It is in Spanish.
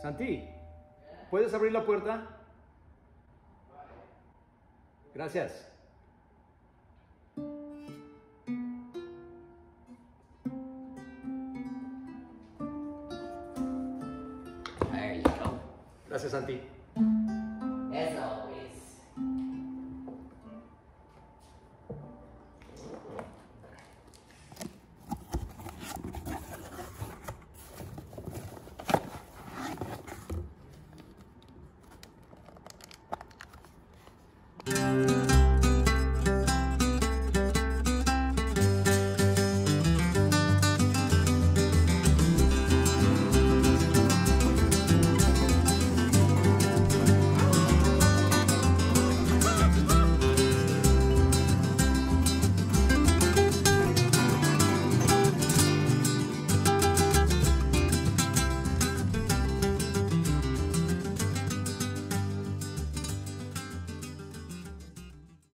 Santi, ¿puedes abrir la puerta? Gracias. Gracias, Santi. Eso.